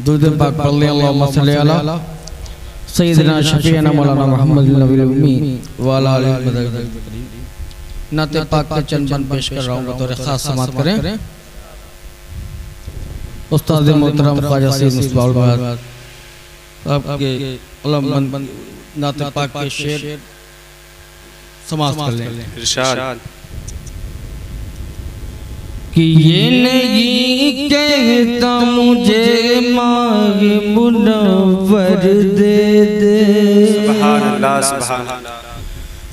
दूध पाक पढ़ ले अल्लाहुम्मा सल्ली अला सैयदना शफीना मौलाना मोहम्मद नबी उम्मी वाला आलिहि बदर नाते पाक के चंद बन पेश कर रहा हूँ बतौर खास समात करें उस्ताद मोहतरम ख्वाजा सैयद मुस्तफ़ा बात आपके अलम बन नाते पाक के शेर समाज कर लें इरशाद कि ये नहीं कहता मुझे मांग मुनवर दे दे।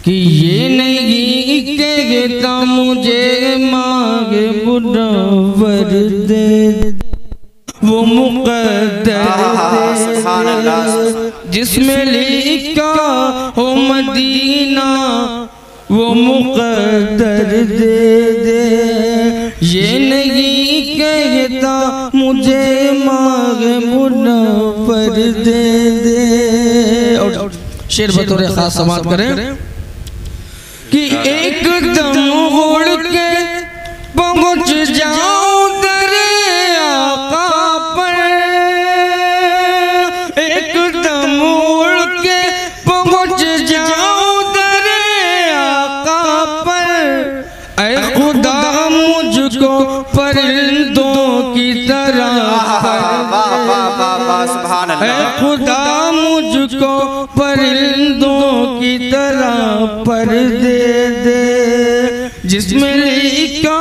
कि ये नहीं कहता मुझे मांग मुनवर दे दे। वो मुकद्दर जिसमें लिखा हो मदीना वो मुकद्दर दे दे। दे दे। और शेर बतौर खास समाप्त करें। कि एक दम उड़ के पहुँच जाओ दरे आका पर। एक दम उड़ के पहुँच जाओ दरे आका पर। ऐ खुदा मुझको परिंदों की तरह सुभान खुदा मुझको परिंदों की तरह पर दे दे। जिसमें लिखा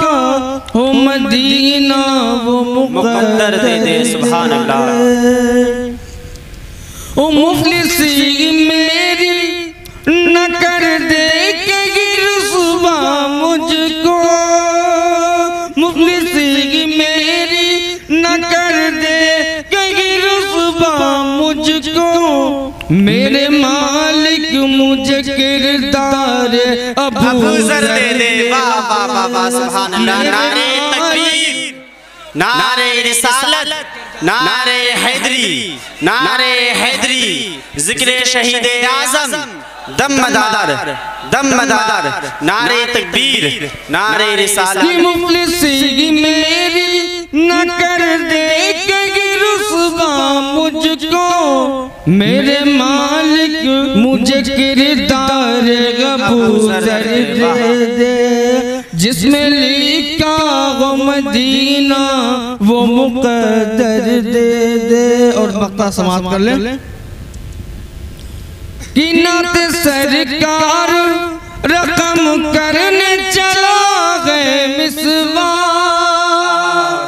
हो मदीना वो मुकद्दर दे दे, सुभान अल्लाह। ओ मुफलिसी मेरे मालिक मुझे किरदार अबू जर दे दे। वाह वाह वाह वाह सुभान अल्लाह। नारे तकबीर। नारे रिसालत। नारे हैदरी। नारे हैदरी। ज़िक्र शहीद आज़म। दम मदादर। दम मदादर। नारे तकबीर। नारे रिसालत। मुफलिसी मेरे मालिक मुझे किरदार गबूजर दे। दे। जिसमें लिखा वो मदीना वो मुकद्दर दे दे। और मक्ता समाप्त कर ले। किनात सरकार रकम करने चला गए मिसवा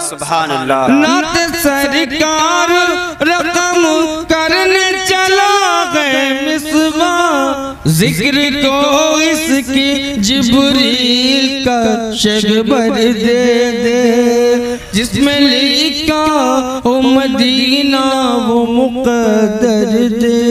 सुभान अल्लाह। नात सरकार रकम करने ज़िक्र को इसकी जिबरील का शगबर दे दे जिसमें लिखा हो मदीना वो मुकद्दर दे दे।